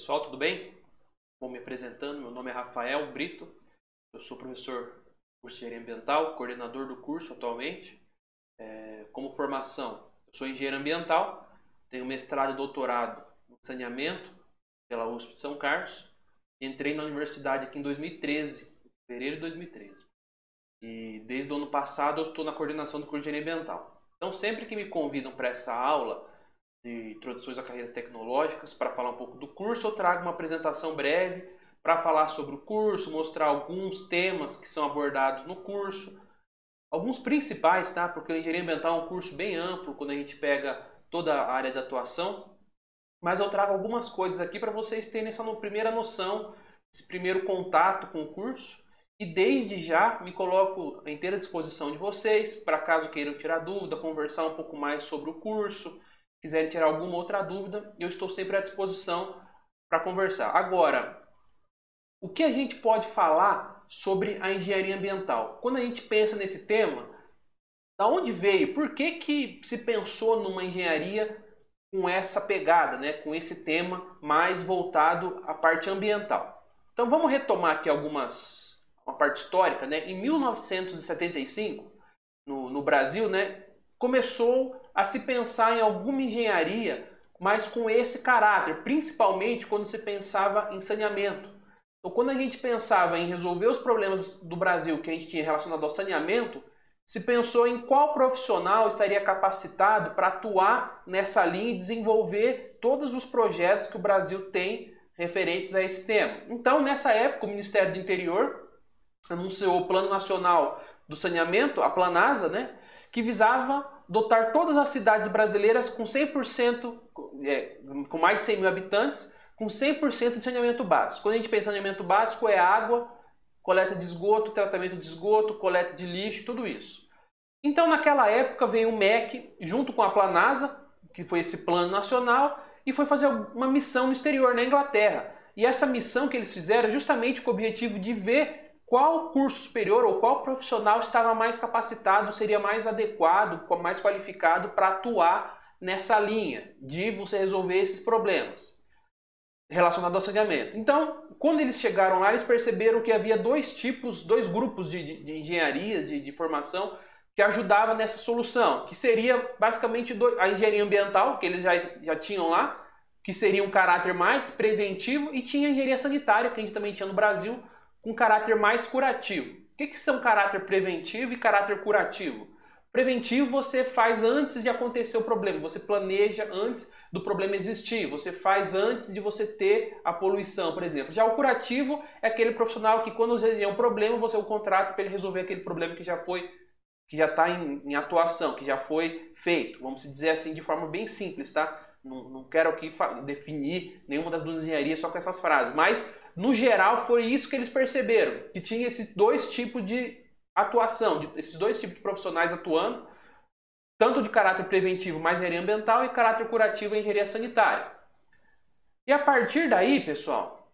Pessoal, tudo bem? Vou me apresentando, meu nome é Rafael Brito, eu sou professor do curso de Engenharia Ambiental, coordenador do curso atualmente. É, como formação, eu sou engenheiro ambiental, tenho mestrado e doutorado em saneamento pela USP de São Carlos. Entrei na universidade aqui em 2013, fevereiro de 2013. E desde o ano passado eu estou na coordenação do curso de Engenharia Ambiental. Então, sempre que me convidam para essa aula, de introduções a carreiras tecnológicas para falar um pouco do curso. Eu trago uma apresentação breve para falar sobre o curso, mostrar alguns temas que são abordados no curso, alguns principais, tá? Porque o engenharia ambiental é um curso bem amplo quando a gente pega toda a área de atuação. Mas eu trago algumas coisas aqui para vocês terem essa primeira noção, esse primeiro contato com o curso. E desde já me coloco à inteira disposição de vocês, para caso queiram tirar dúvida, conversar um pouco mais sobre o curso, quiserem tirar alguma outra dúvida, eu estou sempre à disposição para conversar. Agora, o que a gente pode falar sobre a engenharia ambiental? Quando a gente pensa nesse tema, da onde veio? Por que, que se pensou numa engenharia com essa pegada, né? com esse tema mais voltado à parte ambiental? Então vamos retomar aqui algumas uma parte histórica, né? Em 1975, no, no Brasil, né, começou a se pensar em alguma engenharia, mas com esse caráter, principalmente quando se pensava em saneamento. Então, quando a gente pensava em resolver os problemas do Brasil que a gente tinha relacionado ao saneamento, se pensou em qual profissional estaria capacitado para atuar nessa linha e desenvolver todos os projetos que o Brasil tem referentes a esse tema. Então, nessa época, o Ministério do Interior anunciou o Plano Nacional do Saneamento, a Planasa, né, que visava dotar todas as cidades brasileiras com 100%, é, com mais de 100 mil habitantes, com 100% de saneamento básico. Quando a gente pensa em saneamento básico, é água, coleta de esgoto, tratamento de esgoto, coleta de lixo, tudo isso. Então, naquela época, veio o MEC, junto com a Planasa, que foi esse plano nacional, e foi fazer uma missão no exterior, na Inglaterra. E essa missão que eles fizeram é justamente com o objetivo de ver qual curso superior ou qual profissional estava mais capacitado, seria mais adequado, mais qualificado para atuar nessa linha de você resolver esses problemas relacionados ao saneamento. Então, quando eles chegaram lá, eles perceberam que havia dois tipos, dois grupos de, de, de engenharias, de, de, formação, que ajudavam nessa solução, que seria basicamente a engenharia ambiental, que eles já, já tinham lá, que seria um caráter mais preventivo, e tinha a engenharia sanitária, que a gente também tinha no Brasil, com caráter mais curativo. O que, que são caráter preventivo e caráter curativo? Preventivo você faz antes de acontecer o problema, você planeja antes do problema existir, você faz antes de você ter a poluição, por exemplo. Já o curativo é aquele profissional que quando você um problema, você o contrata para ele resolver aquele problema que já foi que já está em, em, atuação, que já foi feito. Vamos dizer assim de forma bem simples, tá? Não, não quero aqui definir nenhuma das duas engenharias só com essas frases, mas no geral foi isso que eles perceberam, que tinha esses dois tipos de atuação, esses dois tipos de profissionais atuando, tanto de caráter preventivo, mais engenharia ambiental, e caráter curativo, engenharia sanitária. E a partir daí, pessoal,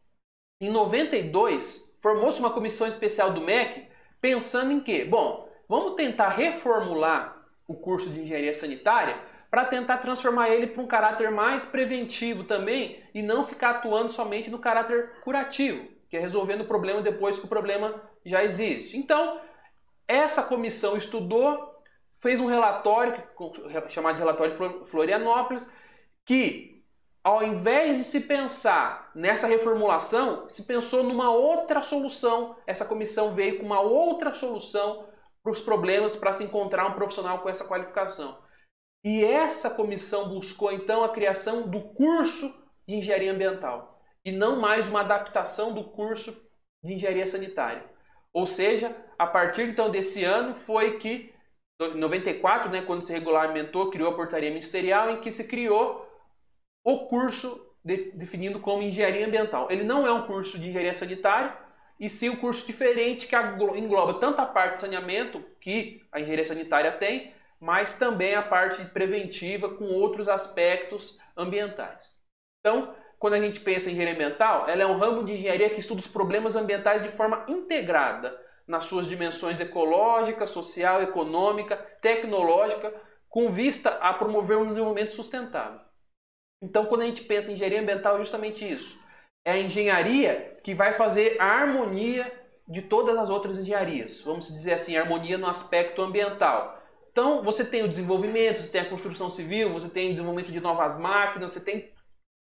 em 92, formou-se uma comissão especial do MEC pensando em quê? Bom, vamos tentar reformular o curso de engenharia sanitária para tentar transformar ele para um caráter mais preventivo também e não ficar atuando somente no caráter curativo, que é resolvendo o problema depois que o problema já existe. Então, essa comissão estudou, fez um relatório, chamado de relatório Florianópolis, que ao invés de se pensar nessa reformulação, se pensou numa outra solução. Essa comissão veio com uma outra solução para os problemas para se encontrar um profissional com essa qualificação. E essa comissão buscou então a criação do curso de engenharia ambiental e não mais uma adaptação do curso de engenharia sanitária. Ou seja, a partir então desse ano foi que em 94, né, quando se regulamentou, criou a portaria ministerial em que se criou o curso de, definido como engenharia ambiental. Ele não é um curso de engenharia sanitária, e sim um curso diferente que engloba tanto a parte de saneamento que a engenharia sanitária tem, mas também a parte preventiva com outros aspectos ambientais. Então, quando a gente pensa em engenharia ambiental, ela é um ramo de engenharia que estuda os problemas ambientais de forma integrada nas suas dimensões ecológica, social, econômica, tecnológica, com vista a promover um desenvolvimento sustentável. Então, quando a gente pensa em engenharia ambiental, é justamente isso. é a engenharia que vai fazer a harmonia de todas as outras engenharias. Vamos dizer assim, harmonia no aspecto ambiental. Então, você tem o desenvolvimento, você tem a construção civil, você tem o desenvolvimento de novas máquinas, você tem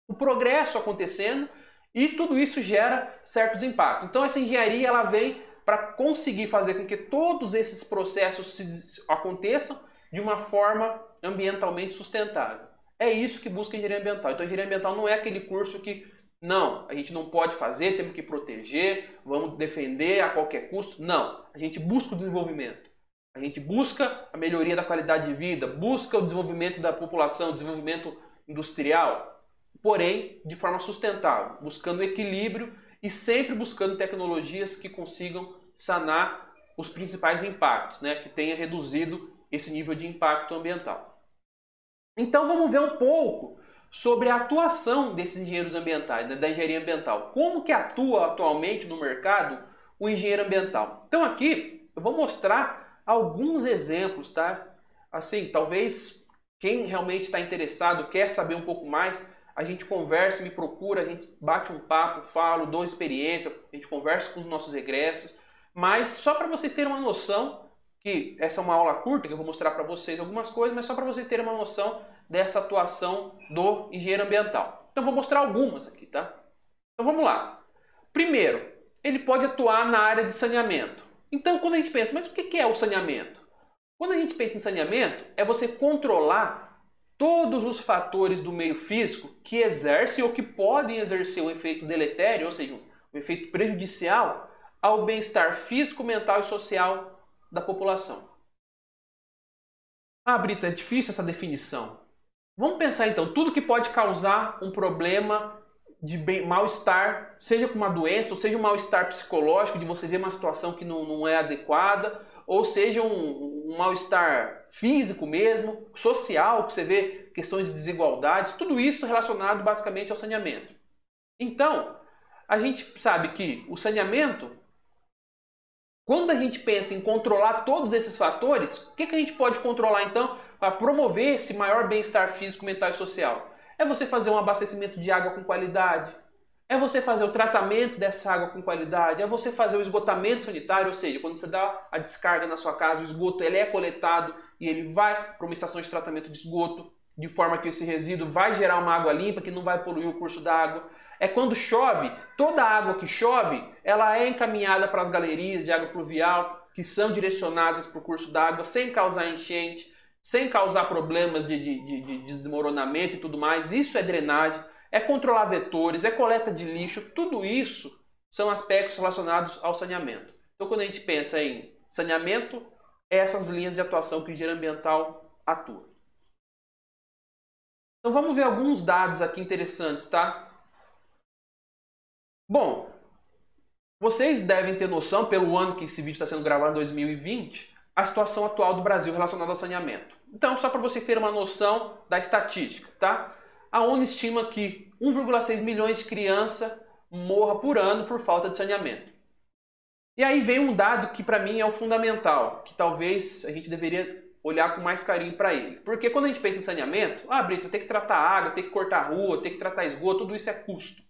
o progresso acontecendo e tudo isso gera certos impactos. Então, essa engenharia ela vem para conseguir fazer com que todos esses processos se, aconteçam de uma forma ambientalmente sustentável. É isso que busca a engenharia ambiental. Então, a engenharia ambiental não é aquele curso que não, a gente não pode fazer, temos que proteger, vamos defender a qualquer custo. Não, a gente busca o desenvolvimento. A gente busca a melhoria da qualidade de vida, busca o desenvolvimento da população, o desenvolvimento industrial, porém de forma sustentável, buscando equilíbrio e sempre buscando tecnologias que consigam sanar os principais impactos, né, que tenha reduzido esse nível de impacto ambiental. Então vamos ver um pouco sobre a atuação desses engenheiros ambientais, né, da engenharia ambiental. Como que atua atualmente no mercado o engenheiro ambiental? Então aqui eu vou mostrar alguns exemplos, tá? Assim, talvez quem realmente está interessado, quer saber um pouco mais, a gente conversa, me procura, a gente bate um papo, falo, dou experiência, a gente conversa com os nossos egressos. Mas só para vocês terem uma noção, que essa é uma aula curta, que eu vou mostrar para vocês algumas coisas, mas só para vocês terem uma noção dessa atuação do engenheiro ambiental. Então vou mostrar algumas aqui, tá? Então vamos lá. Primeiro, ele pode atuar na área de saneamento. Então quando a gente pensa, mas o que é o saneamento? Quando a gente pensa em saneamento, é você controlar todos os fatores do meio físico que exercem ou que podem exercer um efeito deletério, ou seja, um efeito prejudicial ao bem-estar físico, mental e social da população. Ah, Brito, é difícil essa definição. Vamos pensar então, tudo que pode causar um problema de mal-estar, seja com uma doença, ou seja um mal-estar psicológico, de você ver uma situação que não, não é adequada, ou seja um, um mal-estar físico mesmo, social, que você vê questões de desigualdades, tudo isso relacionado basicamente ao saneamento. Então, a gente sabe que o saneamento, quando a gente pensa em controlar todos esses fatores, o que, que a gente pode controlar então? para promover esse maior bem-estar físico, mental e social? É você fazer um abastecimento de água com qualidade, é você fazer o tratamento dessa água com qualidade, é você fazer o esgotamento sanitário, ou seja, quando você dá a descarga na sua casa, o esgoto ele é coletado e ele vai para uma estação de tratamento de esgoto, de forma que esse resíduo vai gerar uma água limpa que não vai poluir o curso da água. É quando chove, toda a água que chove, ela é encaminhada para as galerias de água pluvial, que são direcionadas para o curso d'água sem causar enchente sem causar problemas de, de, de, de desmoronamento e tudo mais. Isso é drenagem, é controlar vetores, é coleta de lixo, tudo isso são aspectos relacionados ao saneamento. Então, quando a gente pensa em saneamento, é essas linhas de atuação que o engenheiro ambiental atua. Então, vamos ver alguns dados aqui interessantes, tá? Bom, vocês devem ter noção, pelo ano que esse vídeo está sendo gravado, em 2020, a situação atual do Brasil relacionada ao saneamento. Então, só para vocês terem uma noção da estatística, tá? A ONU estima que 1,6 milhões de crianças morra por ano por falta de saneamento. E aí vem um dado que para mim é o fundamental, que talvez a gente deveria olhar com mais carinho para ele. Porque quando a gente pensa em saneamento, ah, Brito, eu tenho que tratar água, tenho que cortar rua, tenho que tratar esgoto, tudo isso é custo.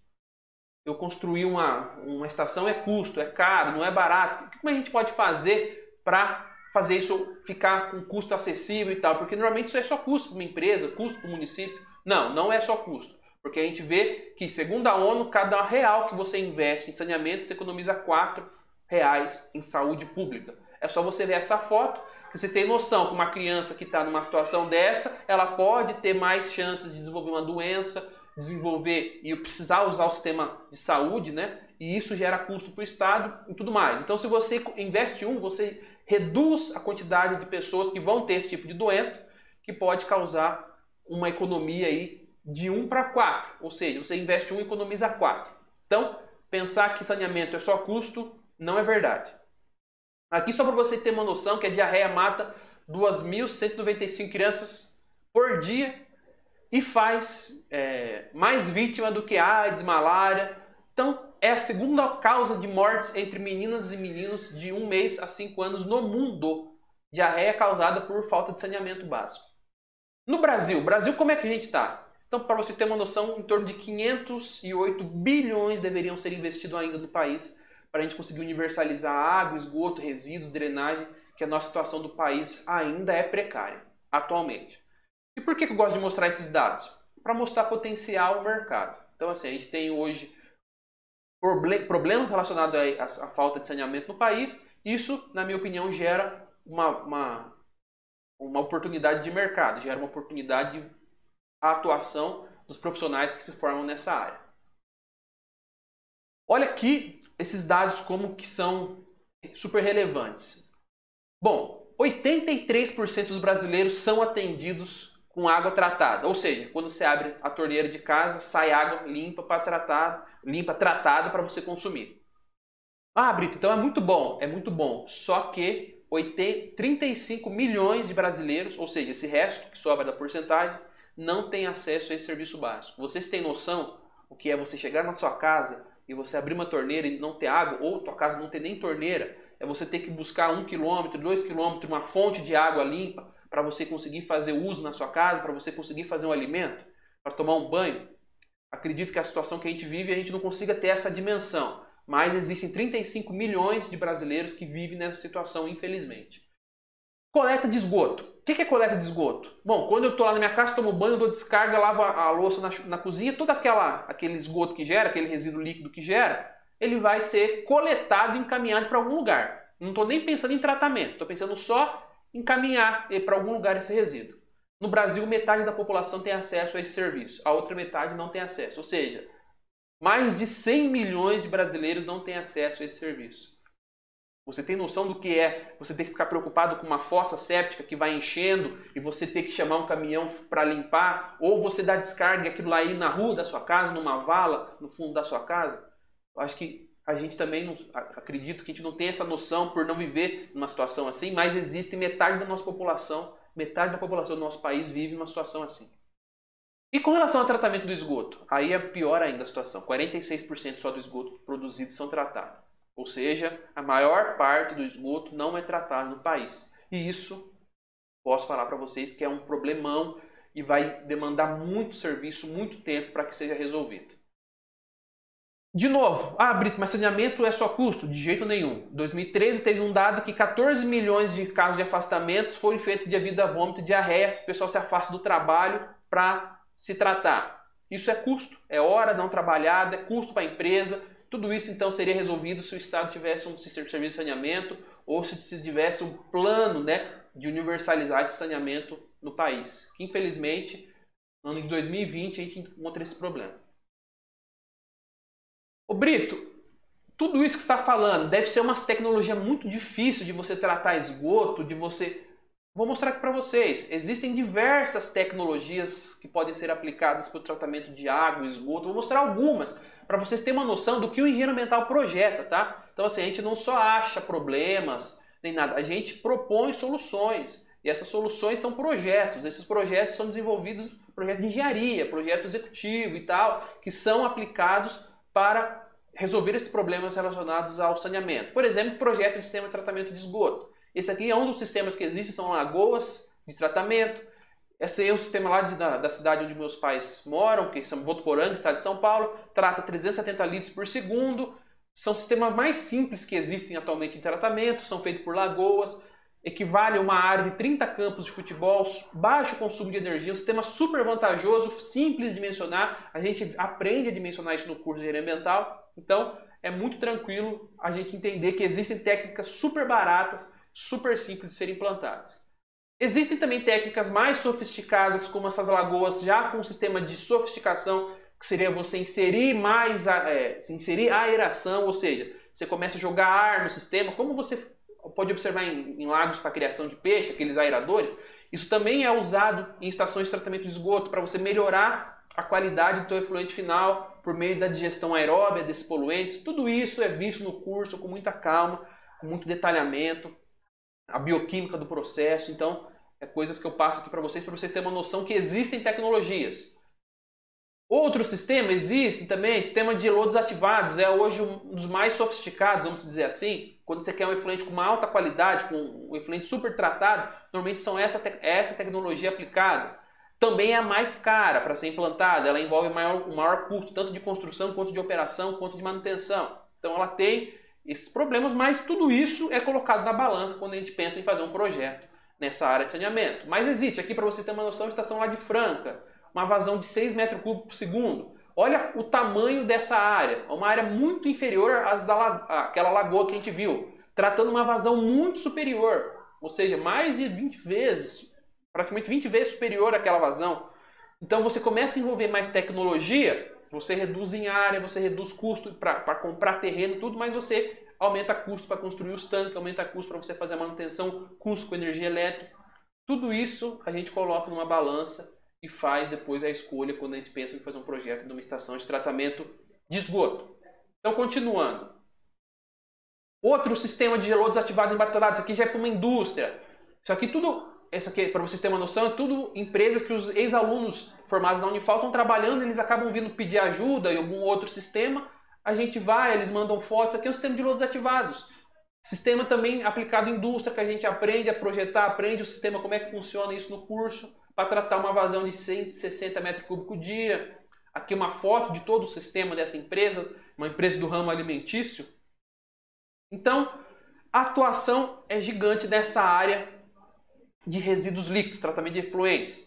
Eu construir uma, uma estação é custo, é caro, não é barato. O que a gente pode fazer para fazer isso ficar com custo acessível e tal, porque normalmente isso é só custo para uma empresa, custo para o município. Não, não é só custo. Porque a gente vê que, segundo a ONU, cada real que você investe em saneamento, você economiza 4 reais em saúde pública. É só você ver essa foto, que vocês têm noção que uma criança que está numa situação dessa, ela pode ter mais chances de desenvolver uma doença, desenvolver e precisar usar o sistema de saúde, né? E isso gera custo para o Estado e tudo mais. Então, se você investe um, você reduz a quantidade de pessoas que vão ter esse tipo de doença, que pode causar uma economia aí de 1 para 4, ou seja, você investe 1 e economiza 4. Então, pensar que saneamento é só custo não é verdade. Aqui só para você ter uma noção que a diarreia mata 2.195 crianças por dia e faz é, mais vítima do que AIDS, malária. Então, é a segunda causa de mortes entre meninas e meninos de um mês a cinco anos no mundo. Diarreia causada por falta de saneamento básico. No Brasil, Brasil como é que a gente está? Então para vocês terem uma noção, em torno de 508 bilhões deveriam ser investidos ainda no país para a gente conseguir universalizar água, esgoto, resíduos, drenagem, que a nossa situação do país ainda é precária, atualmente. E por que eu gosto de mostrar esses dados? Para mostrar potencial no mercado. Então, assim, a gente tem hoje problemas relacionados à falta de saneamento no país. Isso, na minha opinião, gera uma, uma, uma oportunidade de mercado, gera uma oportunidade de atuação dos profissionais que se formam nessa área. Olha aqui esses dados como que são super relevantes. Bom, 83% dos brasileiros são atendidos com água tratada, ou seja, quando você abre a torneira de casa, sai água limpa para tratar, limpa tratada para você consumir. Ah, Brito, então é muito bom, é muito bom. Só que 35 milhões de brasileiros, ou seja, esse resto que sobra da porcentagem, não tem acesso a esse serviço básico. Vocês têm noção o que é você chegar na sua casa e você abrir uma torneira e não ter água, ou tua casa não ter nem torneira, é você ter que buscar um quilômetro, dois quilômetros, uma fonte de água limpa para você conseguir fazer uso na sua casa, para você conseguir fazer um alimento, para tomar um banho. Acredito que a situação que a gente vive a gente não consiga ter essa dimensão, mas existem 35 milhões de brasileiros que vivem nessa situação, infelizmente. Coleta de esgoto. O que é coleta de esgoto? Bom, quando eu estou lá na minha casa, tomo banho, dou descarga, lavo a, louça na, na cozinha, todo aquela, aquele esgoto que gera, aquele resíduo líquido que gera, ele vai ser coletado e encaminhado para algum lugar. Não estou nem pensando em tratamento, estou pensando só encaminhar para algum lugar esse resíduo. No Brasil, metade da população tem acesso a esse serviço, a outra metade não tem acesso. Ou seja, mais de 100 milhões de brasileiros não têm acesso a esse serviço. Você tem noção do que é você ter que ficar preocupado com uma fossa séptica que vai enchendo e você ter que chamar um caminhão para limpar, ou você dar descarga aquilo lá ir na rua da sua casa, numa vala, no fundo da sua casa? Eu acho que a gente também não, acredito que a gente não tem essa noção por não viver numa situação assim, mas existe metade da nossa população, metade da população do nosso país vive numa situação assim. E com relação ao tratamento do esgoto, aí é pior ainda a situação. 46% só do esgoto produzido são tratados. Ou seja, a maior parte do esgoto não é tratado no país. E isso, posso falar para vocês que é um problemão e vai demandar muito serviço, muito tempo para que seja resolvido. De novo, ah, Brito, mas saneamento é só custo? De jeito nenhum. 2013 teve um dado que 14 milhões de casos de afastamentos foram feitos devido a vômito e diarreia. O pessoal se afasta do trabalho para se tratar. Isso é custo, é hora não trabalhada, é custo para a empresa, tudo isso então seria resolvido se o Estado tivesse um serviço de saneamento ou se tivesse um plano né, de universalizar esse saneamento no país. Que infelizmente, no ano de 2020, a gente encontra esse problema. Ô Brito, tudo isso que está falando deve ser uma tecnologia muito difícil de você tratar esgoto, de você. Vou mostrar aqui para vocês. Existem diversas tecnologias que podem ser aplicadas para o tratamento de água, esgoto. Vou mostrar algumas para vocês terem uma noção do que o engenheiro ambiental projeta, tá? Então, assim, a gente não só acha problemas nem nada, a gente propõe soluções. E essas soluções são projetos. Esses projetos são desenvolvidos, projeto de engenharia, projeto executivo e tal, que são aplicados para resolver esses problemas relacionados ao saneamento. Por exemplo, projeto de sistema de tratamento de esgoto. Esse aqui é um dos sistemas que existem, são lagoas de tratamento. Esse é o sistema lá de, da, da, cidade onde meus pais moram, que são Votuporanga, estado de São Paulo, trata 370 litros por segundo. São sistemas mais simples que existem atualmente em tratamento, são feitos por lagoas, equivale a uma área de 30 campos de futebol, baixo consumo de energia, um sistema super vantajoso, simples de dimensionar. A gente aprende a dimensionar isso no curso de engenharia ambiental, então é muito tranquilo a gente entender que existem técnicas super baratas, super simples de serem implantadas. Existem também técnicas mais sofisticadas, como essas lagoas já com um sistema de sofisticação, que seria você inserir mais é, inserir aeração, ou seja, você começa a jogar ar no sistema, como você pode observar em, em lagos para criação de peixe, aqueles aeradores. Isso também é usado em estações de tratamento de esgoto para você melhorar a qualidade do seu efluente final por meio da digestão aeróbia desses poluentes. Tudo isso é visto no curso com muita calma, com muito detalhamento a bioquímica do processo. Então, é coisas que eu passo aqui para vocês, para vocês terem uma noção que existem tecnologias. Outro sistema existe também, sistema de lodos ativados, é hoje um dos mais sofisticados, vamos dizer assim. Quando você quer um efluente com uma alta qualidade, com um efluente super tratado, normalmente são essa, essa tecnologia aplicada. também é a mais cara para ser implantada, ela envolve maior, maior custo, tanto de construção, quanto de operação, quanto de manutenção. Então ela tem esses problemas, mas tudo isso é colocado na balança quando a gente pensa em fazer um projeto nessa área de saneamento. Mas existe, aqui para você ter uma noção, a estação lá de Franca, uma vazão de 6 metros cúbicos por segundo. Olha o tamanho dessa área, uma área muito inferior às da àquela lagoa que a gente viu, tratando uma vazão muito superior, ou seja, mais de 20 vezes, praticamente 20 vezes superior àquela vazão. Então você começa a envolver mais tecnologia, você reduz em área, você reduz custo para comprar terreno, tudo, mas você aumenta custo para construir os tanques, aumenta custo para você fazer a manutenção, custo com energia elétrica. Tudo isso a gente coloca numa balança e faz depois a escolha quando a gente pensa em fazer um projeto de uma estação de tratamento de esgoto. Então, continuando. Outro sistema de gelo desativado em batelados, aqui já é para uma indústria. Isso aqui tudo, aqui, para vocês terem uma noção, é tudo empresas que os ex-alunos formados na Unifal estão trabalhando, eles acabam vindo pedir ajuda em algum outro sistema a gente vai, eles mandam fotos, aqui é o sistema de lodos ativados. Sistema também aplicado em indústria, que a gente aprende a projetar, aprende o sistema, como é que funciona isso no curso, para tratar uma vazão de 160 metros cúbicos dia. Aqui uma foto de todo o sistema dessa empresa, uma empresa do ramo alimentício. Então, a atuação é gigante nessa área de resíduos líquidos, tratamento de efluentes.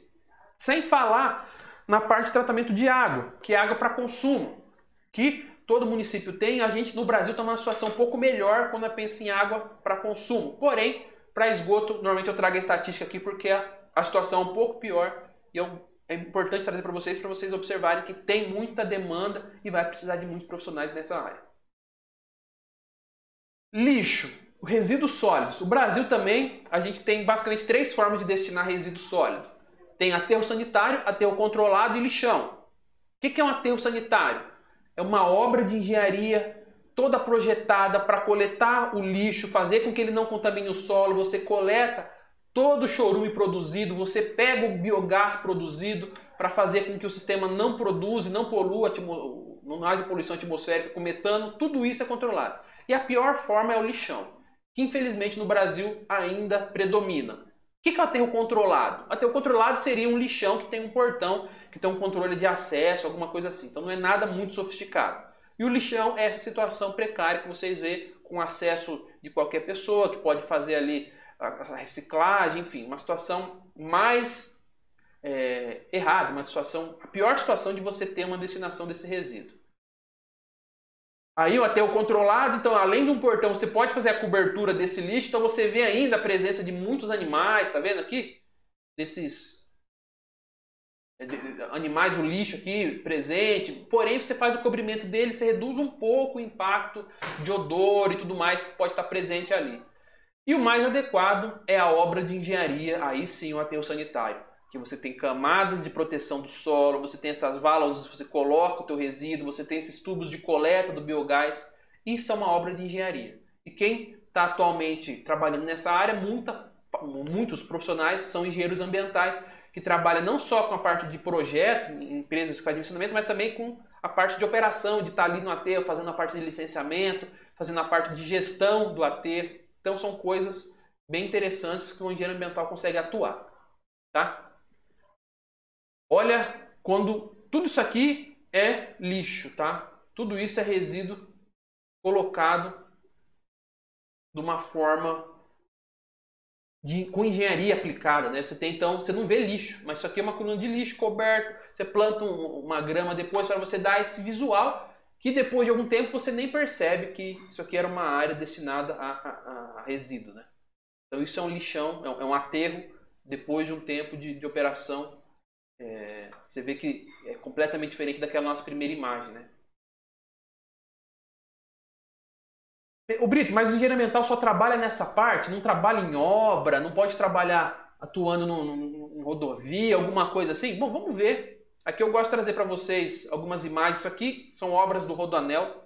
Sem falar na parte de tratamento de água, que é água para consumo, que todo município tem, a gente no Brasil está numa situação um pouco melhor quando pensa em água para consumo. Porém, para esgoto, normalmente eu trago a estatística aqui porque a, a situação é um pouco pior e é importante trazer para vocês, para vocês observarem que tem muita demanda e vai precisar de muitos profissionais nessa área. Lixo, resíduos sólidos. O Brasil também, a gente tem basicamente três formas de destinar resíduo sólido. Tem aterro sanitário, aterro controlado e lixão. O que é um aterro sanitário? é uma obra de engenharia toda projetada para coletar o lixo, fazer com que ele não contamine o solo. Você coleta todo o chorume produzido, você pega o biogás produzido para fazer com que o sistema não produza, não polua, não haja poluição atmosférica com metano, tudo isso é controlado. E a pior forma é o lixão, que infelizmente no Brasil ainda predomina. O que é o aterro controlado? O aterro controlado seria um lixão que tem um portão, que tem um controle de acesso, alguma coisa assim. Então não é nada muito sofisticado. E o lixão é essa situação precária que vocês vê com acesso de qualquer pessoa, que pode fazer ali a reciclagem, enfim, uma situação mais é, errada, uma situação, a pior situação de você ter uma destinação desse resíduo. Aí o aterro controlado, então além de um portão, você pode fazer a cobertura desse lixo, então você vê ainda a presença de muitos animais, tá vendo aqui? Desses é, animais do lixo aqui presente, porém você faz o cobrimento dele, você reduz um pouco o impacto de odor e tudo mais que pode estar presente ali. E o mais adequado é a obra de engenharia, aí sim o aterro sanitário que você tem camadas de proteção do solo, você tem essas valas onde você coloca o teu resíduo, você tem esses tubos de coleta do biogás. Isso é uma obra de engenharia. E quem está atualmente trabalhando nessa área, muita, muitos profissionais são engenheiros ambientais que trabalham não só com a parte de projeto, em empresas que fazem ensinamento, mas também com a parte de operação, de estar tá ali no aterro, fazendo a parte de licenciamento, fazendo a parte de gestão do aterro. Então são coisas bem interessantes que o engenheiro ambiental consegue atuar. Tá? Olha, quando tudo isso aqui é lixo, tá? Tudo isso é resíduo colocado de uma forma de, com engenharia aplicada, né? Você tem então, você não vê lixo, mas isso aqui é uma coluna de lixo coberto. Você planta um, uma grama depois para você dar esse visual que depois de algum tempo você nem percebe que isso aqui era uma área destinada a, a, a resíduo, né? Então isso é um lixão, é um, é aterro depois de um tempo de, de operação é, você vê que é completamente diferente daquela nossa primeira imagem, né? O Brito, mas o engenheiro ambiental só trabalha nessa parte? Não trabalha em obra? Não pode trabalhar atuando em rodovia, alguma coisa assim? Bom, vamos ver. Aqui eu gosto de trazer para vocês algumas imagens. Isso aqui são obras do Rodoanel,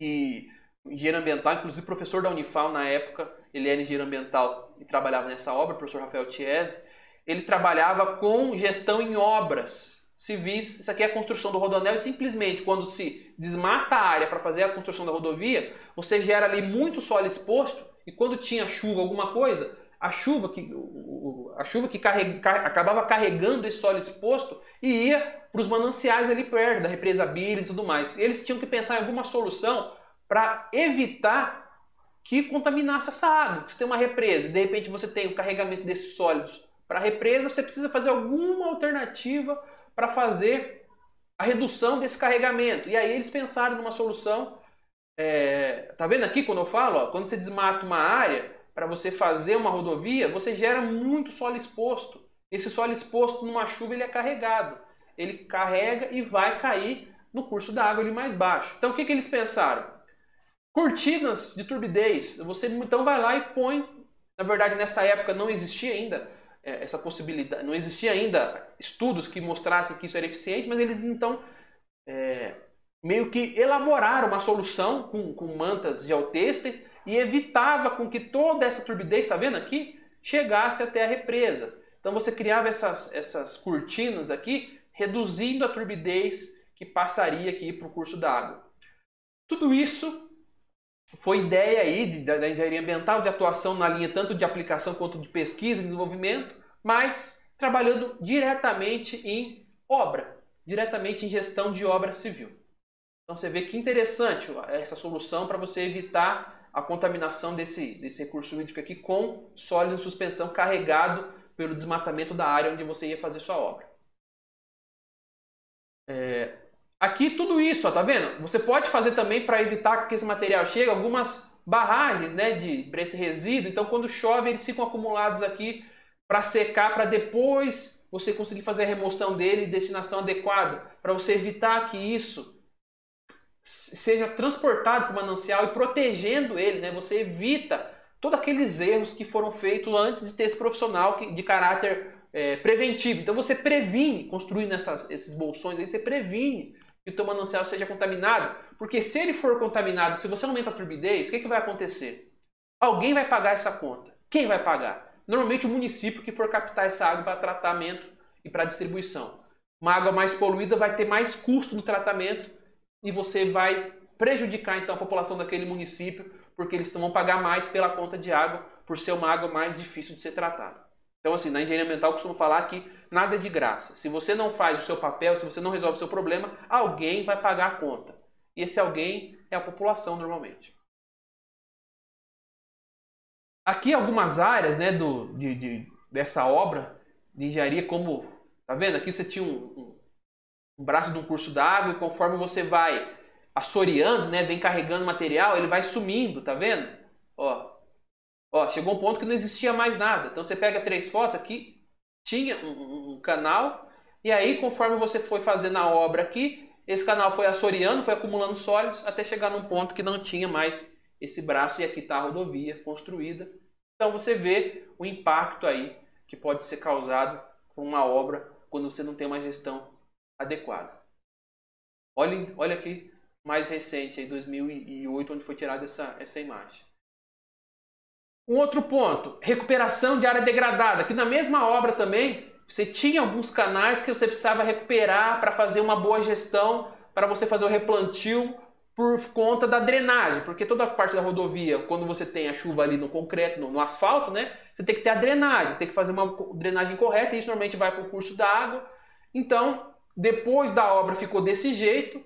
e engenheiro ambiental, inclusive professor da Unifal na época, ele era engenheiro ambiental e trabalhava nessa obra, o professor Rafael Chiesi ele trabalhava com gestão em obras civis. Isso aqui é a construção do rodoanel e simplesmente quando se desmata a área para fazer a construção da rodovia, você gera ali muito solo exposto e quando tinha chuva, alguma coisa, a chuva, que, a chuva que carrega, acabava carregando esse solo exposto e ia para os mananciais ali perto da represa Bires e tudo mais. E eles tinham que pensar em alguma solução para evitar que contaminasse essa água. Se tem uma represa e de repente você tem o carregamento desses sólidos para a represa, você precisa fazer alguma alternativa para fazer a redução desse carregamento. E aí eles pensaram numa solução. É, tá vendo aqui quando eu falo? Ó, quando você desmata uma área para você fazer uma rodovia, você gera muito solo exposto. Esse solo exposto numa chuva ele é carregado. Ele carrega e vai cair no curso da água ali mais baixo. Então o que, que eles pensaram? Cortinas de turbidez. Você então vai lá e põe. Na verdade, nessa época não existia ainda é, essa possibilidade, não existia ainda estudos que mostrassem que isso era eficiente, mas eles então é, meio que elaboraram uma solução com, com mantas geotêxteis e evitava com que toda essa turbidez, está vendo aqui, chegasse até a represa. Então você criava essas, essas cortinas aqui, reduzindo a turbidez que passaria aqui para o curso d'água. Tudo isso foi ideia aí da engenharia ambiental de atuação na linha tanto de aplicação quanto de pesquisa e desenvolvimento, mas trabalhando diretamente em obra, diretamente em gestão de obra civil. Então você vê que interessante essa solução para você evitar a contaminação desse, desse recurso hídrico aqui com sólido em suspensão carregado pelo desmatamento da área onde você ia fazer sua obra. É, aqui tudo isso, ó, tá vendo? Você pode fazer também para evitar que esse material chegue algumas barragens né, de, para esse resíduo. Então quando chove eles ficam acumulados aqui para secar, para depois você conseguir fazer a remoção dele e destinação adequada, para você evitar que isso seja transportado para o manancial e protegendo ele, né? Você evita todos aqueles erros que foram feitos antes de ter esse profissional de caráter é, preventivo. Então você previne, construindo essas, esses bolsões aí, você previne que o teu manancial seja contaminado, porque se ele for contaminado, se você aumenta a turbidez, o que, que vai acontecer? Alguém vai pagar essa conta. Quem vai pagar? Normalmente o município que for captar essa água para tratamento e para distribuição. Uma água mais poluída vai ter mais custo no tratamento e você vai prejudicar então a população daquele município, porque eles vão pagar mais pela conta de água por ser uma água mais difícil de ser tratada. Então, assim, na engenharia ambiental eu costumo falar que nada é de graça. Se você não faz o seu papel, se você não resolve o seu problema, alguém vai pagar a conta. E esse alguém é a população normalmente. Aqui algumas áreas né, do, de, de, dessa obra de engenharia, como tá vendo? Aqui você tinha um, um um braço de um curso d'água conforme você vai assoreando, né, vem carregando material, ele vai sumindo, tá vendo? Ó, ó, chegou um ponto que não existia mais nada. Então você pega três fotos aqui, tinha um, um canal e aí conforme você foi fazendo a obra aqui, esse canal foi assoreando, foi acumulando sólidos até chegar num ponto que não tinha mais esse braço e aqui está a rodovia construída. Então você vê o impacto aí que pode ser causado com uma obra quando você não tem uma gestão adequada. Olha, olha aqui, mais recente, em 2008, onde foi tirada essa, essa imagem. Um outro ponto, recuperação de área degradada, que na mesma obra também você tinha alguns canais que você precisava recuperar para fazer uma boa gestão, para você fazer o replantio por conta da drenagem, porque toda a parte da rodovia, quando você tem a chuva ali no concreto, no, no asfalto, né, você tem que ter a drenagem, tem que fazer uma drenagem correta, e isso normalmente vai para o curso da água. Então, depois da obra ficou desse jeito,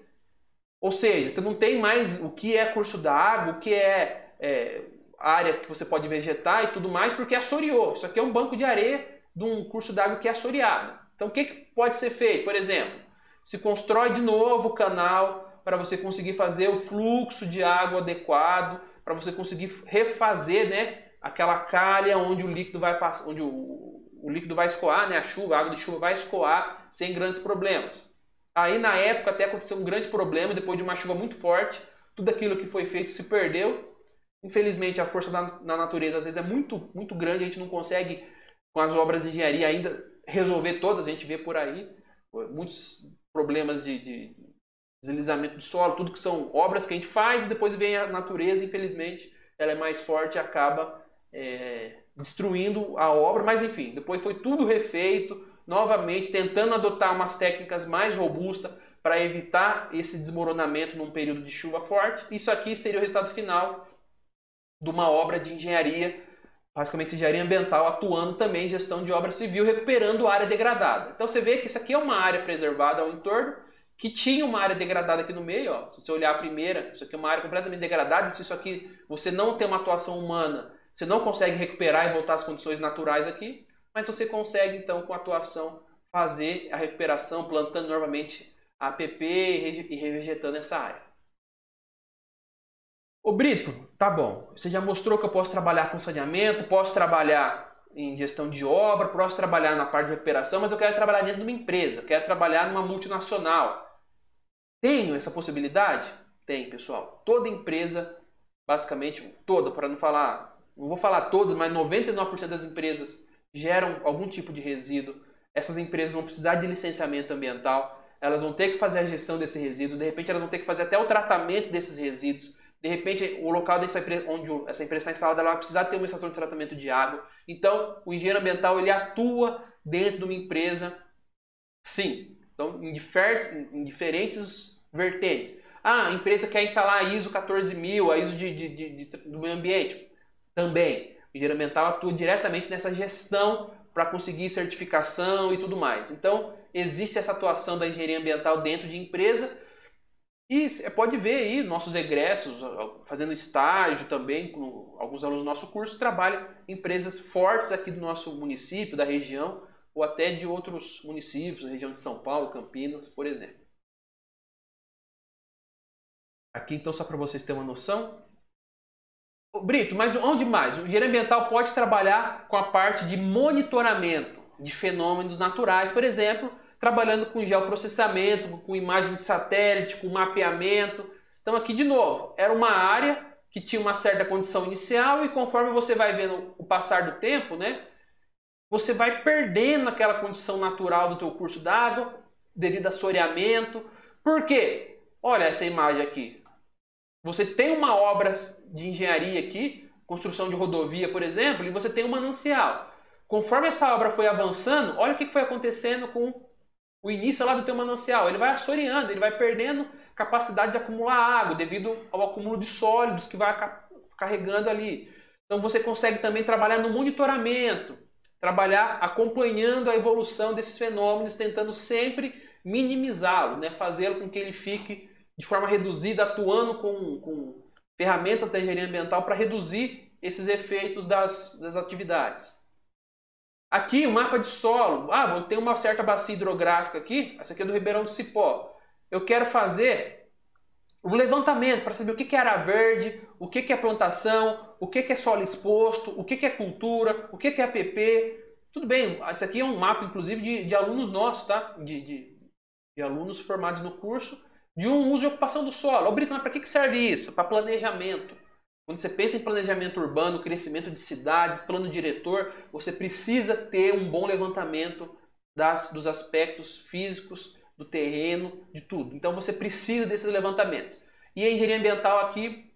ou seja, você não tem mais o que é curso da água, o que é, é área que você pode vegetar e tudo mais, porque assoreou. Isso aqui é um banco de areia de um curso d'água que é assoreado. Então, o que, que pode ser feito? Por exemplo, se constrói de novo o canal para você conseguir fazer o fluxo de água adequado, para você conseguir refazer né, aquela calha onde o líquido vai passar, onde o, o líquido vai escoar, né? a chuva, a água de chuva vai escoar sem grandes problemas. Aí na época até aconteceu um grande problema, depois de uma chuva muito forte, tudo aquilo que foi feito se perdeu. Infelizmente a força da, na natureza às vezes é muito, muito grande, a gente não consegue com as obras de engenharia ainda resolver todas, a gente vê por aí muitos problemas de, de deslizamento do solo, tudo que são obras que a gente faz e depois vem a natureza, infelizmente, ela é mais forte e acaba é, destruindo a obra, mas enfim, depois foi tudo refeito, novamente tentando adotar umas técnicas mais robustas para evitar esse desmoronamento num período de chuva forte. Isso aqui seria o resultado final de uma obra de engenharia basicamente engenharia ambiental atuando também em gestão de obra civil, recuperando área degradada. Então você vê que isso aqui é uma área preservada ao entorno, que tinha uma área degradada aqui no meio, ó. se você olhar a primeira, isso aqui é uma área completamente degradada, se isso aqui você não tem uma atuação humana, você não consegue recuperar e voltar às condições naturais aqui, mas você consegue então com a atuação fazer a recuperação, plantando novamente a APP e revegetando essa área. Ô Brito, tá bom, você já mostrou que eu posso trabalhar com saneamento, posso trabalhar em gestão de obra, posso trabalhar na parte de recuperação, mas eu quero trabalhar dentro de uma empresa, quero trabalhar numa multinacional. Tenho essa possibilidade? Tem, pessoal. Toda empresa, basicamente toda, para não falar, não vou falar todas, mas 99% das empresas geram algum tipo de resíduo. Essas empresas vão precisar de licenciamento ambiental, elas vão ter que fazer a gestão desse resíduo, de repente elas vão ter que fazer até o tratamento desses resíduos. De repente, o local dessa empresa, onde essa empresa está instalada, ela vai precisar ter uma estação de tratamento de água. Então, o engenheiro ambiental ele atua dentro de uma empresa, sim. Então, em, em diferentes vertentes. Ah, a empresa quer instalar a ISO 14000, a ISO de, de, de do meio ambiente. Também. O engenheiro ambiental atua diretamente nessa gestão para conseguir certificação e tudo mais. Então, existe essa atuação da engenharia ambiental dentro de empresa e você pode ver aí nossos egressos fazendo estágio também, alguns alunos do nosso curso trabalham em empresas fortes aqui do nosso município, da região, ou até de outros municípios, região de São Paulo, Campinas, por exemplo. Aqui então só para vocês terem uma noção. Brito, mas onde mais? O engenheiro ambiental pode trabalhar com a parte de monitoramento de fenômenos naturais, por exemplo, trabalhando com geoprocessamento, com imagem de satélite, com mapeamento. Então aqui de novo, era uma área que tinha uma certa condição inicial e conforme você vai vendo o passar do tempo, né, você vai perdendo aquela condição natural do teu curso d'água devido a assoreamento. Por quê? Olha essa imagem aqui. Você tem uma obra de engenharia aqui, construção de rodovia, por exemplo, e você tem um manancial. Conforme essa obra foi avançando, olha o que foi acontecendo com o início lá do teu manancial. Ele vai assoreando, ele vai perdendo capacidade de acumular água devido ao acúmulo de sólidos que vai carregando ali. Então você consegue também trabalhar no monitoramento, trabalhar acompanhando a evolução desses fenômenos, tentando sempre minimizá-lo, né? fazê-lo com que ele fique de forma reduzida, atuando com, com ferramentas da engenharia ambiental para reduzir esses efeitos das, das atividades. Aqui o um mapa de solo. Ah, vou ter uma certa bacia hidrográfica aqui. Essa aqui é do Ribeirão do Cipó. Eu quero fazer o um levantamento para saber o que é área verde, o que é plantação, o que é solo exposto, o que é cultura, o que é APP. Tudo bem, esse aqui é um mapa, inclusive, de, de alunos nossos, tá? De, de, de, alunos formados no curso, de um uso e ocupação do solo. Ô, Brito, mas para que serve isso? Para planejamento. Quando você pensa em planejamento urbano, crescimento de cidades, plano diretor, você precisa ter um bom levantamento das, dos aspectos físicos, do terreno, de tudo. Então você precisa desses levantamentos. E a engenharia ambiental aqui,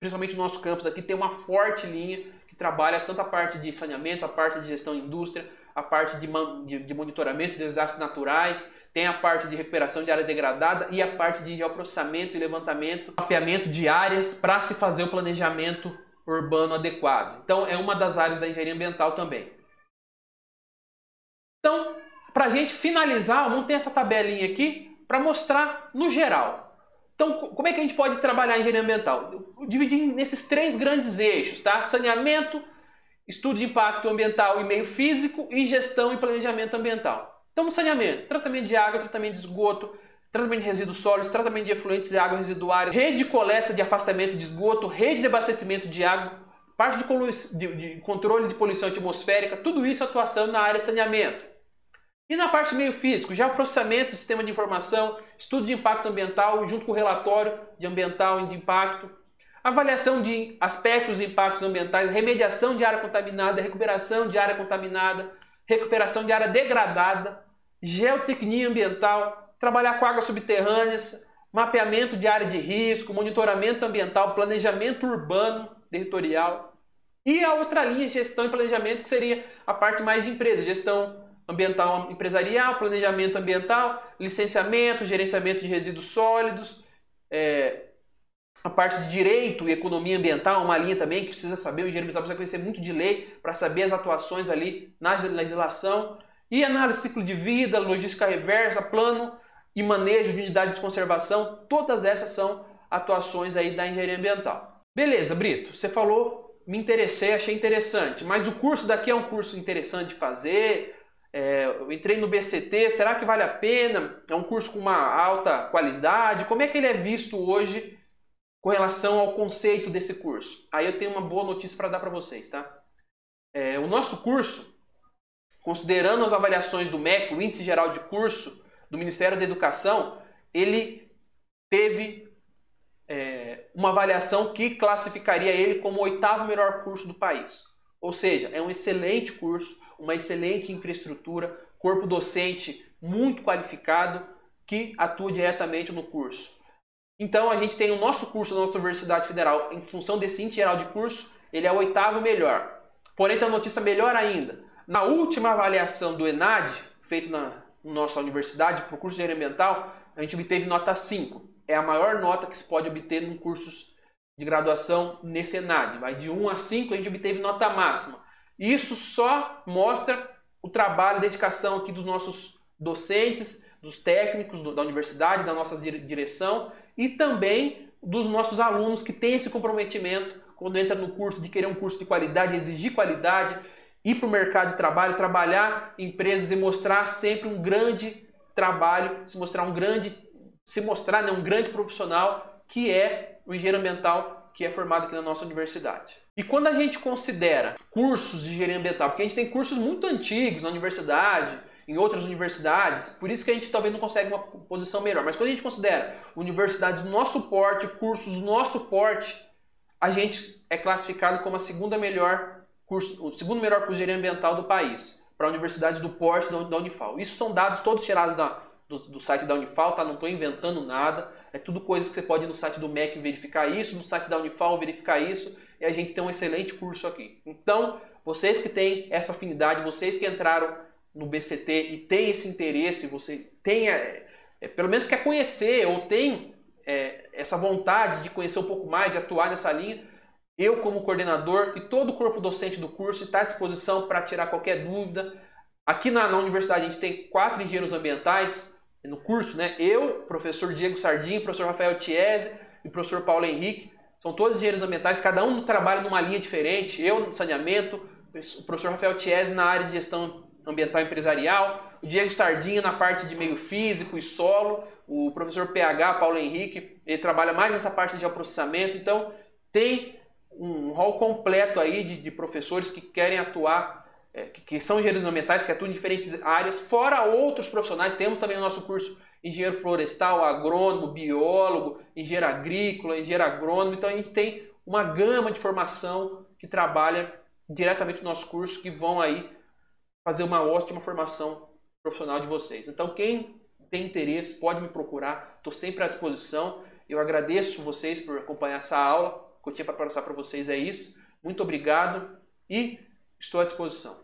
principalmente no nosso campus aqui, tem uma forte linha que trabalha tanto a parte de saneamento, a parte de gestão de indústria, a parte de, de, de monitoramento de desastres naturais, tem a parte de recuperação de área degradada e a parte de geoprocessamento e levantamento, mapeamento de áreas para se fazer o planejamento urbano adequado. Então, é uma das áreas da engenharia ambiental também. Então, para a gente finalizar, vamos ter essa tabelinha aqui para mostrar no geral. Então, como é que a gente pode trabalhar a engenharia ambiental? Dividir nesses três grandes eixos, tá? Saneamento, estudo de impacto ambiental e meio físico e gestão e planejamento ambiental. Então, no saneamento, tratamento de água, tratamento de esgoto, tratamento de resíduos sólidos, tratamento de efluentes e águas residuárias, rede de coleta de afastamento de esgoto, rede de abastecimento de água, parte de, de, de controle de poluição atmosférica, tudo isso atuação na área de saneamento. E na parte meio físico, já o processamento do sistema de informação, estudo de impacto ambiental junto com o relatório de ambiental e de impacto, avaliação de aspectos e impactos ambientais, remediação de área contaminada, recuperação de área contaminada, recuperação de área degradada, geotecnia ambiental, trabalhar com águas subterrâneas, mapeamento de área de risco, monitoramento ambiental, planejamento urbano territorial. E a outra linha, gestão e planejamento, que seria a parte mais de empresa, gestão ambiental empresarial, planejamento ambiental, licenciamento, gerenciamento de resíduos sólidos, é, a parte de direito e economia ambiental, uma linha também que precisa saber, o engenheiro ambiental precisa conhecer muito de lei para saber as atuações ali na legislação. E análise ciclo de vida, logística reversa, plano e manejo de unidades de conservação, todas essas são atuações aí da engenharia ambiental. Beleza, Brito, você falou, me interessei, achei interessante, mas o curso daqui é um curso interessante de fazer, é, eu entrei no BCT, será que vale a pena? É um curso com uma alta qualidade? Como é que ele é visto hoje com relação ao conceito desse curso? Aí eu tenho uma boa notícia para dar para vocês, tá? É, o nosso curso, considerando as avaliações do MEC, o Índice Geral de Curso do Ministério da Educação, ele teve é, uma avaliação que classificaria ele como o oitavo melhor curso do país. Ou seja, é um excelente curso, uma excelente infraestrutura, corpo docente muito qualificado que atua diretamente no curso. Então a gente tem o nosso curso da nossa Universidade Federal, em função desse índice geral de curso, ele é o oitavo melhor. Porém, tem uma notícia melhor ainda. Na última avaliação do ENAD, feito na nossa universidade, para o curso de engenharia ambiental, a gente obteve nota 5. É a maior nota que se pode obter em cursos de graduação nesse ENAD. Vai de 1 a 5, a gente obteve nota máxima. Isso só mostra o trabalho e dedicação aqui dos nossos docentes, dos técnicos da universidade, da nossa direção e também dos nossos alunos que têm esse comprometimento quando entra no curso de querer um curso de qualidade, exigir qualidade, ir para o mercado de trabalho, trabalhar em empresas e mostrar sempre um grande trabalho, se mostrar um grande, se mostrar né, um grande profissional que é o engenheiro ambiental que é formado aqui na nossa universidade. E quando a gente considera cursos de engenharia ambiental, porque a gente tem cursos muito antigos na universidade, em outras universidades, por isso que a gente talvez não consegue uma posição melhor. Mas quando a gente considera universidades do nosso porte, cursos do nosso porte, a gente é classificado como a segunda melhor curso, o segundo melhor curso de engenharia ambiental do país, para universidades do porte da Unifal. Isso são dados todos tirados da, do, do, site da Unifal, tá? Não estou inventando nada. É tudo coisas que você pode ir no site do MEC verificar isso, no site da Unifal verificar isso e a gente tem um excelente curso aqui. Então, vocês que têm essa afinidade, vocês que entraram no BCT e têm esse interesse, você tem, é, é, pelo menos quer conhecer ou tem é, essa vontade de conhecer um pouco mais, de atuar nessa linha, eu como coordenador e todo o corpo docente do curso está à disposição para tirar qualquer dúvida. Aqui na, na, universidade a gente tem quatro engenheiros ambientais no curso, né? Eu, professor Diego Sardinho, professor Rafael Tiese e professor Paulo Henrique. São todos engenheiros ambientais, cada um trabalha numa linha diferente. Eu no saneamento, o professor Rafael Tiese na área de gestão ambiental empresarial, o Diego Sardinha na parte de meio físico e solo, o professor PH, Paulo Henrique, ele trabalha mais nessa parte de geoprocessamento. Então, tem um rol completo aí de, de professores que querem atuar, é, que, que, são engenheiros ambientais, que atuam em diferentes áreas, fora outros profissionais. Temos também no nosso curso engenheiro florestal, agrônomo, biólogo, engenheiro agrícola, engenheiro agrônomo. Então a gente tem uma gama de formação que trabalha diretamente no nosso curso, que vão aí fazer uma ótima formação profissional de vocês. Então quem tem interesse pode me procurar, estou sempre à disposição. Eu agradeço vocês por acompanhar essa aula. O que eu tinha para passar para vocês é isso. Muito obrigado e estou à disposição.